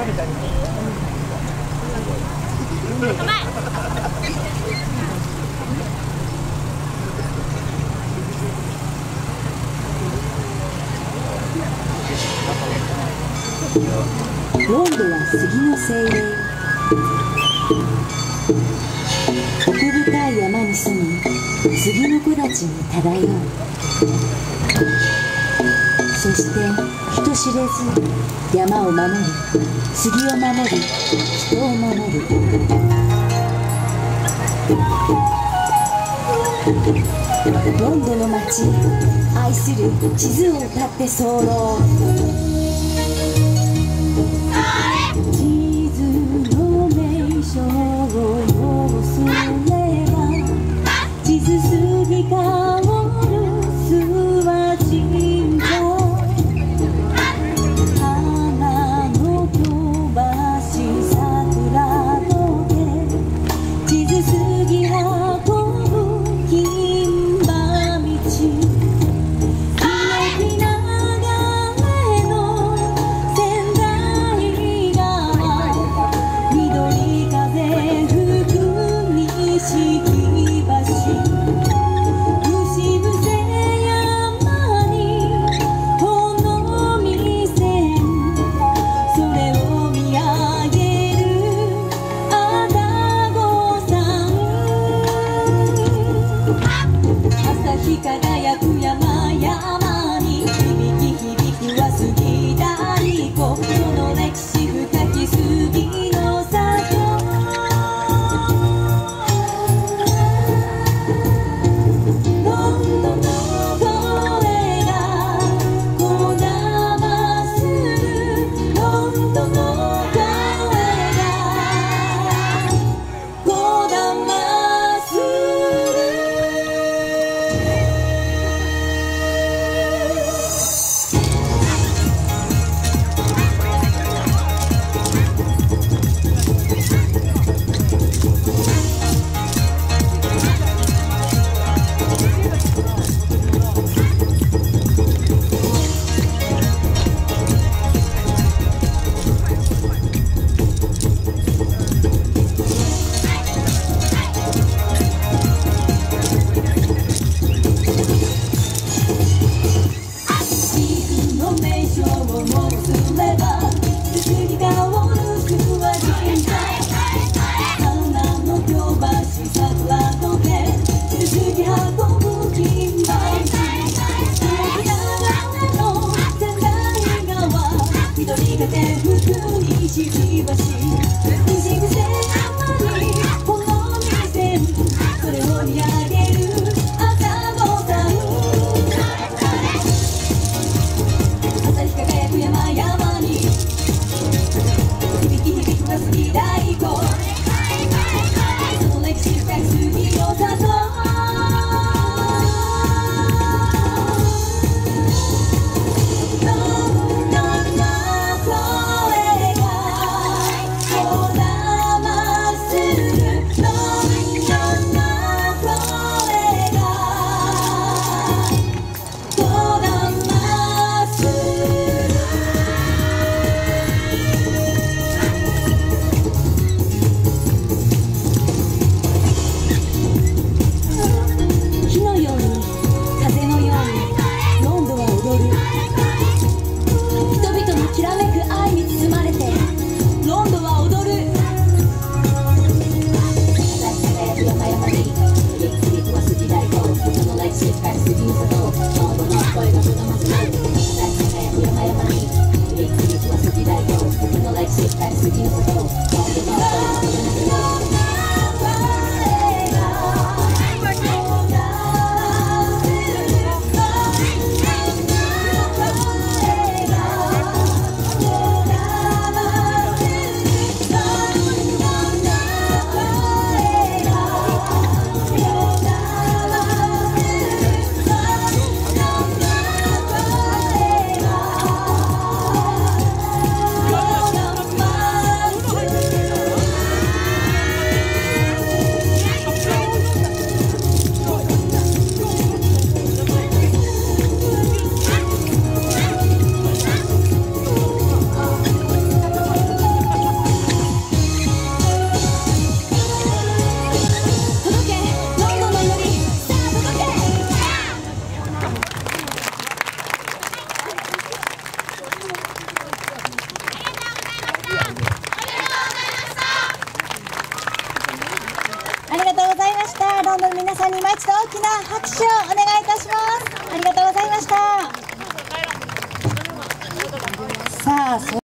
かけてあ。杉の精霊奥深い山に住み杉の木立に漂う知れず山を守り杉を守り人を守る。ロンドの街愛する。地図を歌って候。Thank you. の皆さんに毎一度大きな拍手をお願いいたします。ありがとうございました。さあ